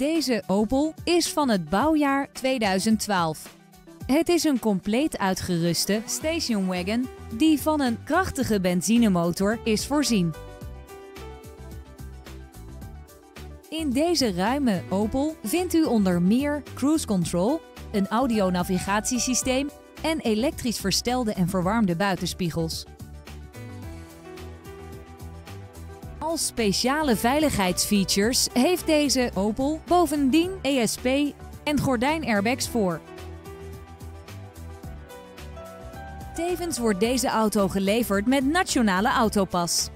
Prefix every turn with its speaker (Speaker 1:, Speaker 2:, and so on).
Speaker 1: Deze Opel is van het bouwjaar 2012. Het is een compleet uitgeruste stationwagon die van een krachtige benzinemotor is voorzien. In deze ruime Opel vindt u onder meer cruise control, een audionavigatiesysteem en elektrisch verstelde en verwarmde buitenspiegels. Als speciale veiligheidsfeatures heeft deze Opel bovendien ESP en gordijnairbags voor. Tevens wordt deze auto geleverd met Nationale Autopas.